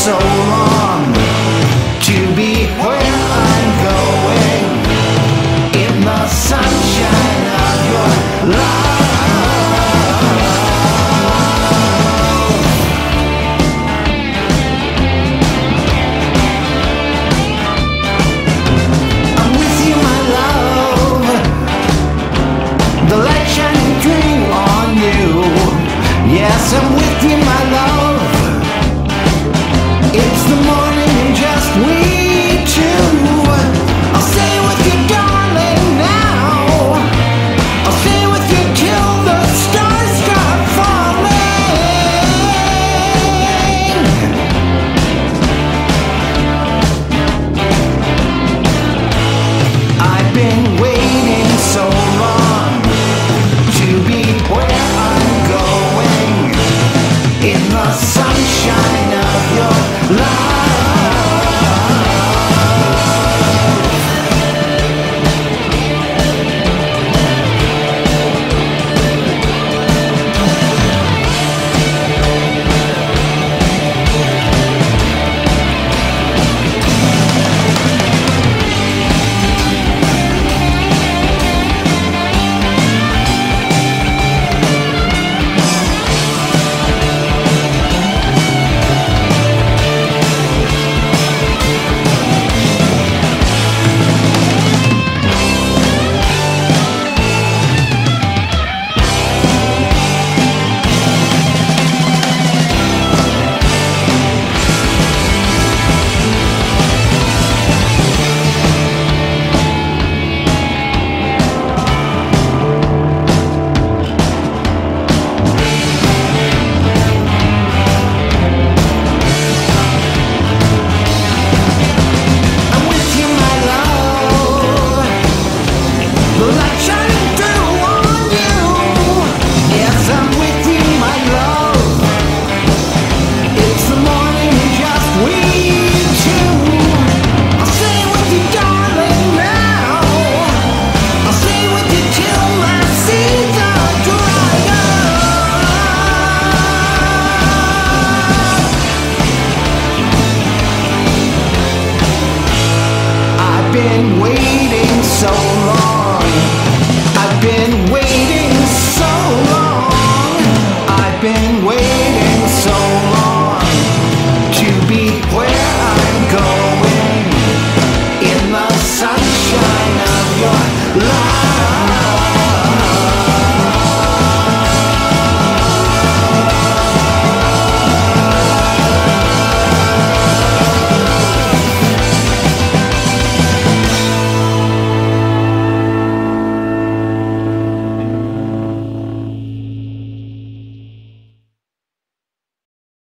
so long to be where I'm going in the sunshine of your love. I'm with you, my love. The light shining on you. Yes, I'm with Love. been waiting so long. I've been waiting so long. I've been waiting so long to be where I'm going in the sunshine of your life.